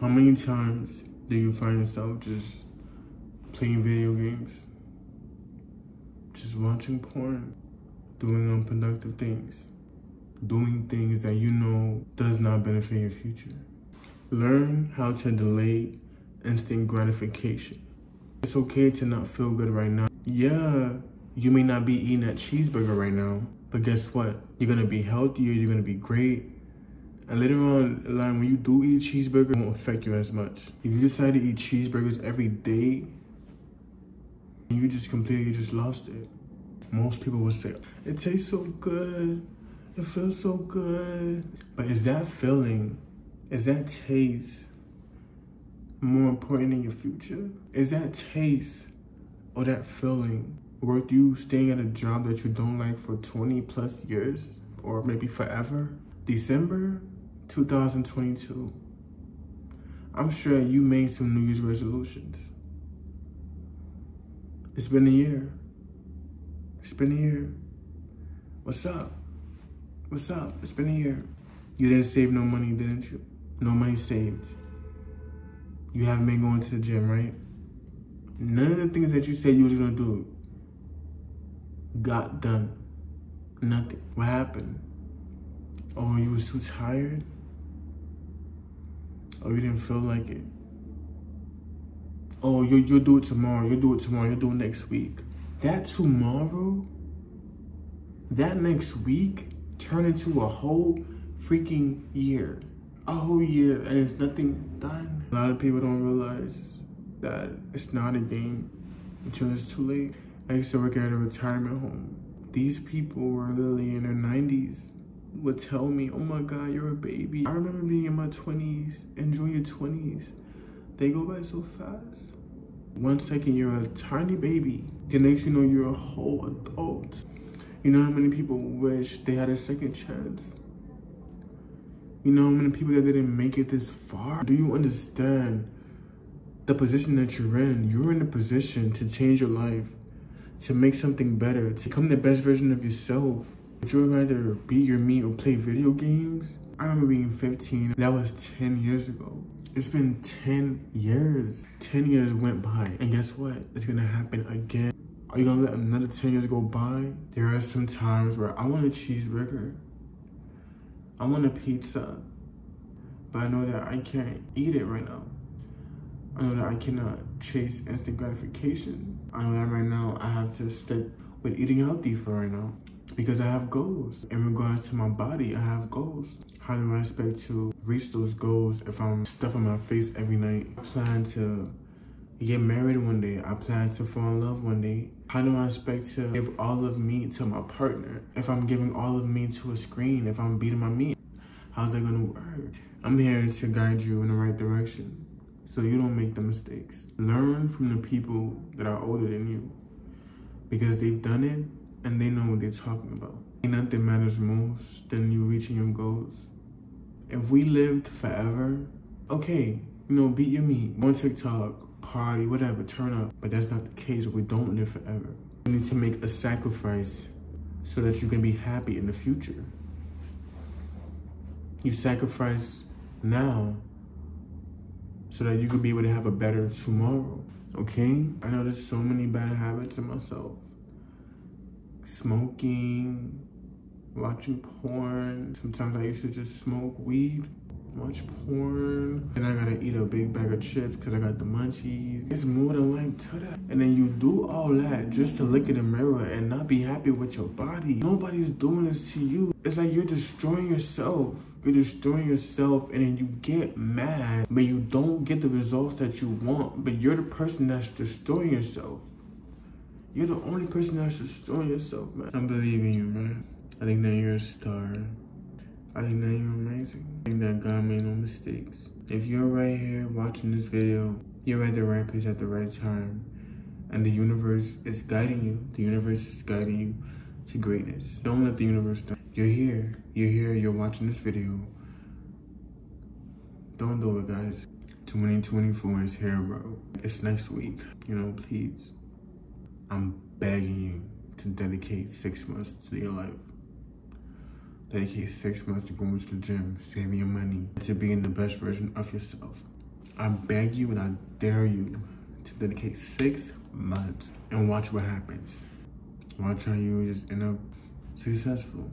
How many times do you find yourself just playing video games? Just watching porn, doing unproductive things, doing things that you know does not benefit your future. Learn how to delay instant gratification. It's okay to not feel good right now. Yeah, you may not be eating that cheeseburger right now, but guess what? You're gonna be healthier, you're gonna be great. And later on, like when you do eat a cheeseburger, it won't affect you as much. If you decide to eat cheeseburgers every day, you just completely just lost it. Most people would say, it tastes so good, it feels so good. But is that feeling, is that taste more important in your future? Is that taste or that feeling worth you staying at a job that you don't like for 20 plus years or maybe forever? December 2022. I'm sure you made some New Year's resolutions. It's been a year. It's been a year. What's up? What's up? It's been a year. You didn't save no money, didn't you? No money saved. You haven't been going to the gym, right? None of the things that you said you was gonna do got done. Nothing. What happened? Oh, you was too tired? Oh, you didn't feel like it? Oh, you, you'll do it tomorrow. You'll do it tomorrow. You'll do it next week. That tomorrow, that next week, turn into a whole freaking year. A whole year, and it's nothing done. A lot of people don't realize that it's not a game until it's too late. I used to work at a retirement home. These people were literally in their 90s would tell me, oh my God, you're a baby. I remember being in my 20s, enjoy your 20s. They go by so fast. One second you're a tiny baby, the next you know you're a whole adult. You know how many people wish they had a second chance? You know how many people that didn't make it this far? Do you understand the position that you're in? You're in a position to change your life, to make something better, to become the best version of yourself. Would you rather beat your meat or play video games? I remember being 15. That was 10 years ago. It's been 10 years. 10 years went by. And guess what? It's gonna happen again. Are you gonna let another 10 years go by? There are some times where I want a cheeseburger. I want a pizza. But I know that I can't eat it right now. I know that I cannot chase instant gratification. I know that right now I have to stick with eating healthy for right now because I have goals. In regards to my body, I have goals. How do I expect to reach those goals if I'm stuffing my face every night? I plan to get married one day. I plan to fall in love one day. How do I expect to give all of me to my partner if I'm giving all of me to a screen, if I'm beating my meat? How's that gonna work? I'm here to guide you in the right direction so you don't make the mistakes. Learn from the people that are older than you because they've done it and they know what they're talking about. Ain't nothing matters most than you reaching your goals. If we lived forever, okay, you know, beat your meat, go on TikTok, party, whatever, turn up. But that's not the case. We don't live forever. You need to make a sacrifice so that you can be happy in the future. You sacrifice now so that you can be able to have a better tomorrow, okay? I know there's so many bad habits in myself smoking, watching porn. Sometimes I used to just smoke weed, watch porn. Then I gotta eat a big bag of chips because I got the munchies. It's more than life to that. And then you do all that just to look in the mirror and not be happy with your body. Nobody's doing this to you. It's like you're destroying yourself. You're destroying yourself and then you get mad, but you don't get the results that you want. But you're the person that's destroying yourself. You're the only person that's destroying yourself, man. I believe in you, man. I think that you're a star. I think that you're amazing. I think that God made no mistakes. If you're right here watching this video, you're at the right place at the right time. And the universe is guiding you. The universe is guiding you to greatness. Don't let the universe down. You're here. You're here. You're watching this video. Don't do it, guys. 2024 is here, bro. It's next week. You know, please. I'm begging you to dedicate six months to your life. Dedicate six months to going to the gym, saving your money, to being the best version of yourself. I beg you and I dare you to dedicate six months and watch what happens. Watch how you just end up successful.